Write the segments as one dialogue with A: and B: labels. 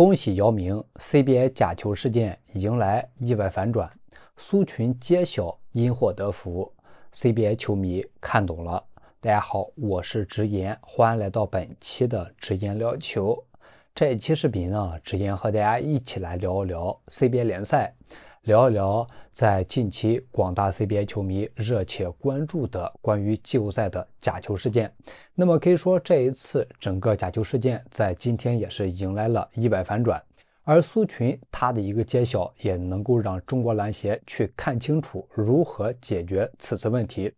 A: 恭喜姚明，CBA 假球事件迎来意外反转，苏群揭晓因祸得福，CBA 球迷看懂了。大家好，我是直言，欢迎来到本期的直言聊球。这一期视频呢，直言和大家一起来聊一聊 CBA 联赛。聊一聊在近期广大 CBA 球迷热切关注的关于季后赛的假球事件。那么可以说，这一次整个假球事件在今天也是迎来了意外反转，而苏群他的一个揭晓，也能够让中国篮协去看清楚如何解决此次问题。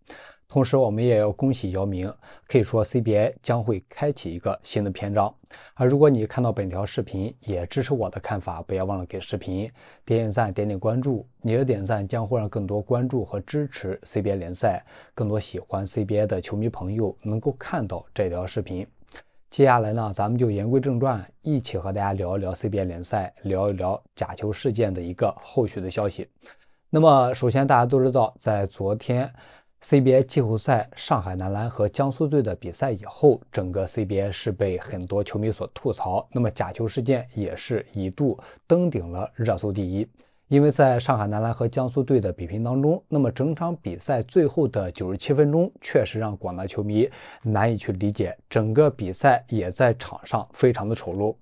A: 同时，我们也要恭喜姚明，可以说 CBA 将会开启一个新的篇章。而如果你看到本条视频也支持我的看法，不要忘了给视频点点赞、点点关注。你的点赞将会让更多关注和支持 CBA 联赛、更多喜欢 CBA 的球迷朋友能够看到这条视频。接下来呢，咱们就言归正传，一起和大家聊一聊 CBA 联赛，聊一聊假球事件的一个后续的消息。那么，首先大家都知道，在昨天。CBA 季后赛，上海男篮和江苏队的比赛以后，整个 CBA 是被很多球迷所吐槽。那么假球事件也是一度登顶了热搜第一，因为在上海男篮和江苏队的比拼当中，那么整场比赛最后的九十七分钟，确实让广大球迷难以去理解，整个比赛也在场上非常的丑陋。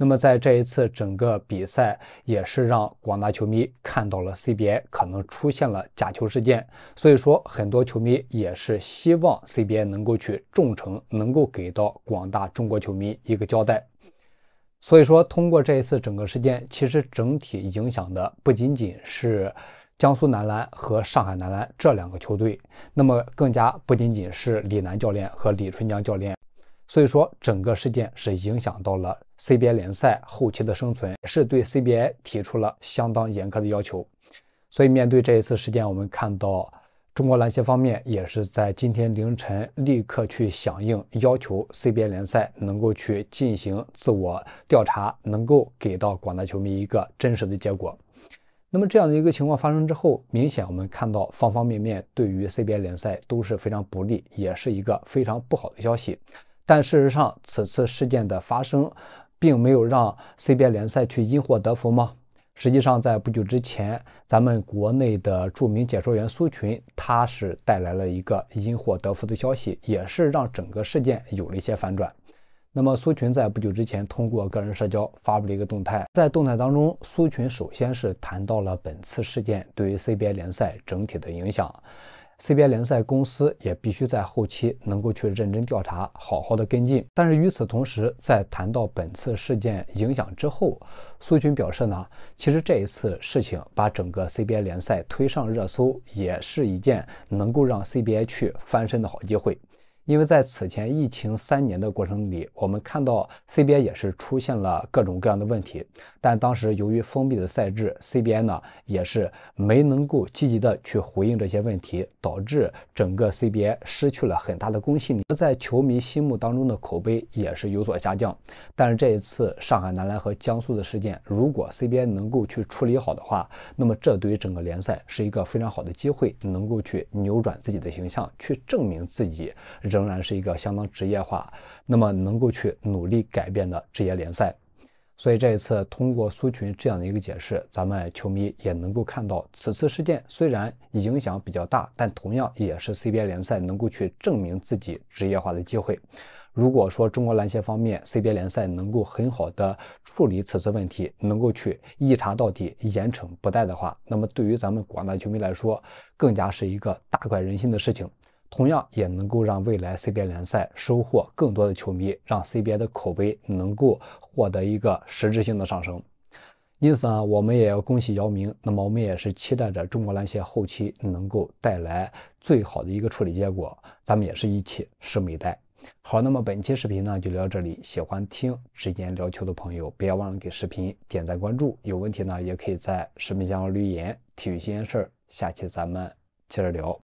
A: 那么在这一次整个比赛，也是让广大球迷看到了 CBA 可能出现了假球事件，所以说很多球迷也是希望 CBA 能够去重惩，能够给到广大中国球迷一个交代。所以说，通过这一次整个事件，其实整体影响的不仅仅是江苏男篮和上海男篮这两个球队，那么更加不仅仅是李楠教练和李春江教练。所以说，整个事件是影响到了 CBA 联赛后期的生存，是对 CBA 提出了相当严苛的要求。所以，面对这一次事件，我们看到中国篮协方面也是在今天凌晨立刻去响应，要求 CBA 联赛能够去进行自我调查，能够给到广大球迷一个真实的结果。那么，这样的一个情况发生之后，明显我们看到方方面面对于 CBA 联赛都是非常不利，也是一个非常不好的消息。但事实上，此次事件的发生，并没有让 CBA 联赛去因祸得福吗？实际上，在不久之前，咱们国内的著名解说员苏群，他是带来了一个因祸得福的消息，也是让整个事件有了一些反转。那么，苏群在不久之前通过个人社交发布了一个动态，在动态当中，苏群首先是谈到了本次事件对于 CBA 联赛整体的影响。CBA 联赛公司也必须在后期能够去认真调查，好好的跟进。但是与此同时，在谈到本次事件影响之后，苏军表示呢，其实这一次事情把整个 CBA 联赛推上热搜，也是一件能够让 CBA 去翻身的好机会。因为在此前疫情三年的过程里，我们看到 CBA 也是出现了各种各样的问题，但当时由于封闭的赛制，CBA 呢也是没能够积极的去回应这些问题，导致整个 CBA 失去了很大的公信力，在球迷心目当中的口碑也是有所下降。但是这一次上海男篮和江苏的事件，如果 CBA 能够去处理好的话，那么这对于整个联赛是一个非常好的机会，能够去扭转自己的形象，去证明自己仍。仍然是一个相当职业化，那么能够去努力改变的职业联赛。所以这一次通过苏群这样的一个解释，咱们球迷也能够看到，此次事件虽然影响比较大，但同样也是 CBA 联赛能够去证明自己职业化的机会。如果说中国篮协方面 CBA 联赛能够很好的处理此次问题，能够去一查到底、严惩不贷的话，那么对于咱们广大球迷来说，更加是一个大快人心的事情。同样也能够让未来 CBA 联赛收获更多的球迷，让 CBA 的口碑能够获得一个实质性的上升。因此呢，我们也要恭喜姚明。那么我们也是期待着中国篮协后期能够带来最好的一个处理结果。咱们也是一起拭目以待。好，那么本期视频呢就聊这里。喜欢听直言聊球的朋友，不要忘了给视频点赞关注。有问题呢，也可以在视频下方留言。体育新鲜事儿，下期咱们接着聊。